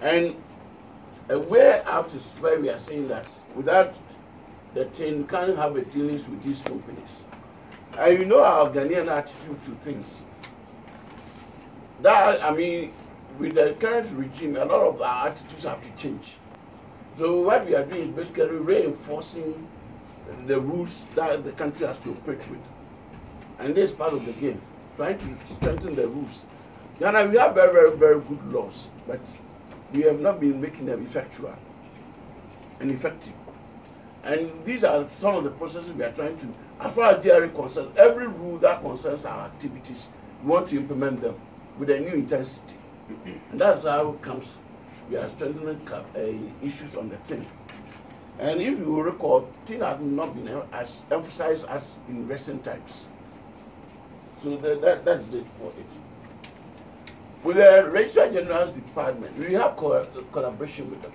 And a way out is where we are saying that without the you can't have a dealings with these companies. And you know our Ghanaian attitude to things. That, I mean, with the current regime, a lot of our attitudes have to change. So what we are doing is basically reinforcing the rules that the country has to operate with. And this is part of the game, trying to strengthen the rules. Ghana, we have very, very, very good laws, but we have not been making them effectual and effective. And these are some of the processes we are trying to, as far as GRA concerns, every rule that concerns our activities, we want to implement them with a new intensity. and that's how it comes. We are strengthening uh, issues on the thing. And if you recall, thing has not been as emphasized as in recent times. So that, that, that's it for it. With the Registrar General's Department, we have co collaboration with them.